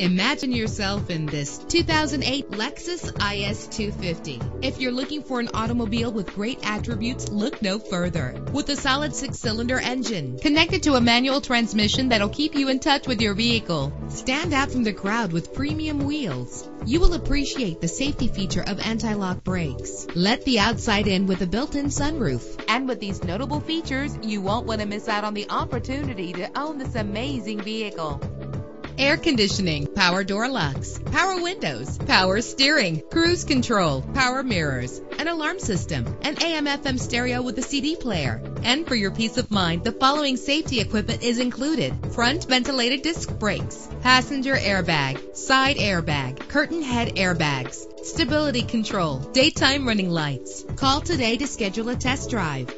Imagine yourself in this 2008 Lexus IS 250. If you're looking for an automobile with great attributes, look no further. With a solid six-cylinder engine connected to a manual transmission that'll keep you in touch with your vehicle. Stand out from the crowd with premium wheels. You will appreciate the safety feature of anti-lock brakes. Let the outside in with a built-in sunroof. And with these notable features, you won't want to miss out on the opportunity to own this amazing vehicle air conditioning, power door locks, power windows, power steering, cruise control, power mirrors, an alarm system, an AM FM stereo with a CD player. And for your peace of mind, the following safety equipment is included. Front ventilated disc brakes, passenger airbag, side airbag, curtain head airbags, stability control, daytime running lights. Call today to schedule a test drive.